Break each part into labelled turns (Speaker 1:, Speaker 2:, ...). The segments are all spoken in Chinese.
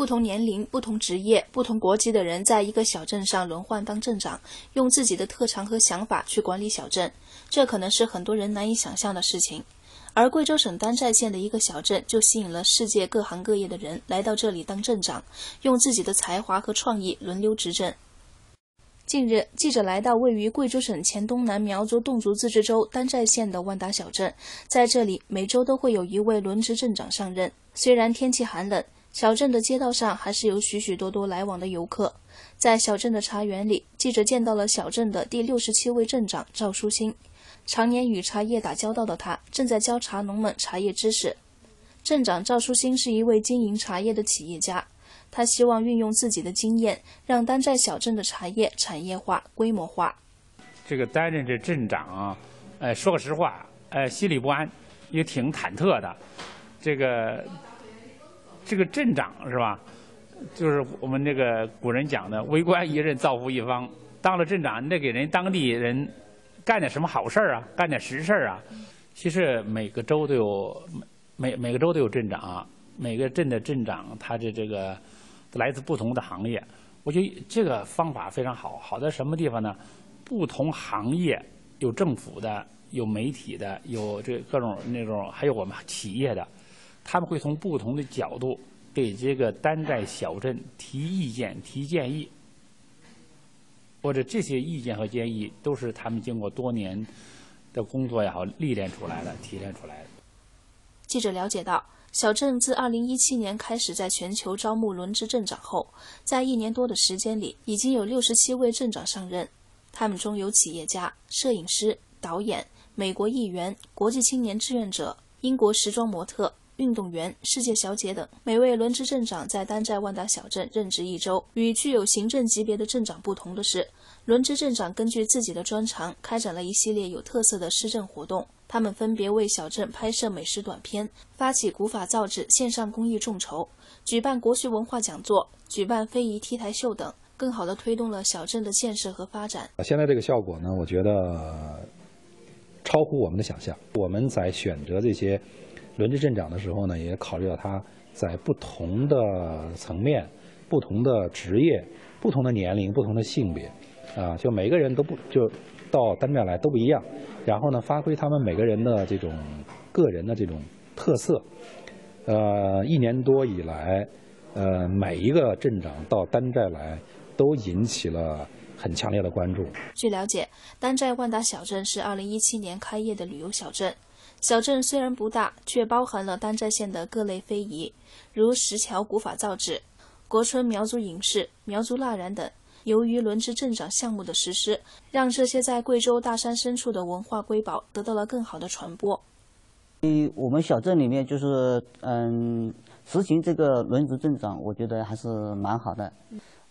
Speaker 1: 不同年龄、不同职业、不同国籍的人在一个小镇上轮换当镇长，用自己的特长和想法去管理小镇，这可能是很多人难以想象的事情。而贵州省丹寨县的一个小镇就吸引了世界各行各业的人来到这里当镇长，用自己的才华和创意轮流执政。近日，记者来到位于贵州省黔东南苗族侗族自治州丹寨县的万达小镇，在这里每周都会有一位轮值镇长上任。虽然天气寒冷，小镇的街道上还是有许许多多来往的游客。在小镇的茶园里，记者见到了小镇的第六十七位镇长赵书新。常年与茶叶打交道的他，正在教茶农们茶叶知识。镇长赵书新是一位经营茶叶的企业家，他希望运用自己的经验，让丹寨小镇的茶叶产业化、规模化。
Speaker 2: 这个担任这镇长啊，呃，说个实话，呃，心里不安，也挺忐忑的。这个这个镇长是吧？就是我们这个古人讲的“为官一任，造福一方”。当了镇长，你得给人当地人。干点什么好事儿啊？干点实事儿啊！其实每个州都有每每个州都有镇长，每个镇的镇长他的这个来自不同的行业。我觉得这个方法非常好，好在什么地方呢？不同行业有政府的，有媒体的，有这各种那种，还有我们企业的，他们会从不同的角度给这个丹寨小镇提意见、提建议。或者这些意见和建议都是他们经过多年的工作也好历练出来的、提炼出来的。
Speaker 1: 记者了解到，小镇自2017年开始在全球招募轮值镇长后，在一年多的时间里，已经有67位镇长上任。他们中有企业家、摄影师、导演、美国议员、国际青年志愿者、英国时装模特。运动员、世界小姐等，每位轮值镇长在丹寨万达小镇任职一周。与具有行政级别的镇长不同的是，轮值镇长根据自己的专长，开展了一系列有特色的施政活动。他们分别为小镇拍摄美食短片，发起古法造纸线上公益众筹，举办国学文化讲座，举办非遗 T 台秀等，更好地推动了小镇的建设和发展。
Speaker 3: 现在这个效果呢，我觉得超乎我们的想象。我们在选择这些。轮值镇长的时候呢，也考虑到他在不同的层面、不同的职业、不同的年龄、不同的性别，啊，就每个人都不就到丹寨来都不一样。然后呢，发挥他们每个人的这种个人的这种特色。呃，一年多以来，呃，每一个镇长到丹寨来，都引起了很强烈的关注。
Speaker 1: 据了解，丹寨万达小镇是2017年开业的旅游小镇。小镇虽然不大，却包含了丹寨县的各类非遗，如石桥古法造纸、国春苗族影视、苗族蜡染等。由于轮值镇长项目的实施，让这些在贵州大山深处的文化瑰宝得到了更好的传播。
Speaker 4: 嗯，我们小镇里面就是嗯，实行这个轮值镇长，我觉得还是蛮好的。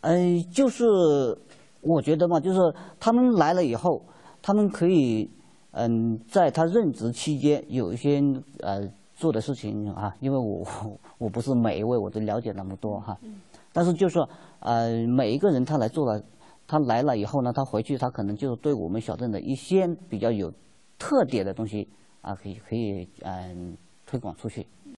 Speaker 4: 嗯，就是我觉得嘛，就是他们来了以后，他们可以。嗯，在他任职期间，有一些呃做的事情啊，因为我我不是每一位我都了解那么多哈，但是就说呃每一个人他来做了，他来了以后呢，他回去他可能就是对我们小镇的一些比较有特点的东西啊，可以可以嗯推广出去。